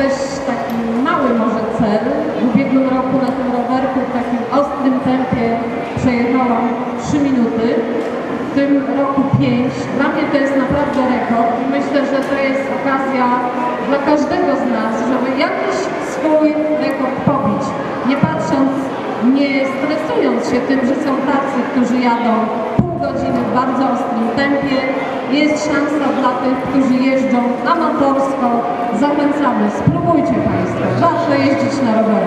też taki mały może cel. W ubiegłym roku na tym rowerku w takim ostrym tempie przejechałam 3 minuty. W tym roku 5. Dla mnie to jest naprawdę rekord i myślę, że to jest okazja dla każdego z nas, żeby jakiś swój rekord pobić. Nie patrząc, nie stresując się tym, że są tacy, którzy jadą pół godziny w bardzo ostrym tempie. Jest szansa dla tych, którzy jeżdżą amatorsko. Zachęcamy, spróbujcie Państwo. Warto jeździć na rowerach.